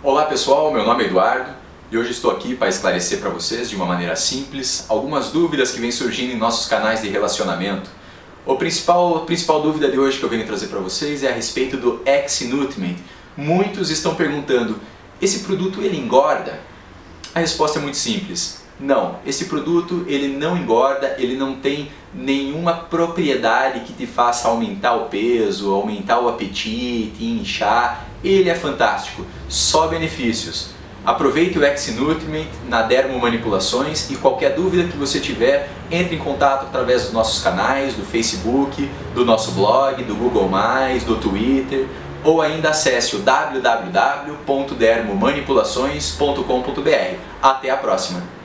Olá pessoal, meu nome é Eduardo e hoje estou aqui para esclarecer para vocês de uma maneira simples algumas dúvidas que vêm surgindo em nossos canais de relacionamento. O principal, a principal dúvida de hoje que eu venho trazer para vocês é a respeito do X-Nutriment. Muitos estão perguntando, esse produto ele engorda? A resposta é muito simples. Não, esse produto ele não engorda, ele não tem nenhuma propriedade que te faça aumentar o peso, aumentar o apetite, inchar. Ele é fantástico, só benefícios. Aproveite o X-Nutriment na Dermo Manipulações e qualquer dúvida que você tiver, entre em contato através dos nossos canais, do Facebook, do nosso blog, do Google+, do Twitter, ou ainda acesse o www.dermomanipulações.com.br. Até a próxima!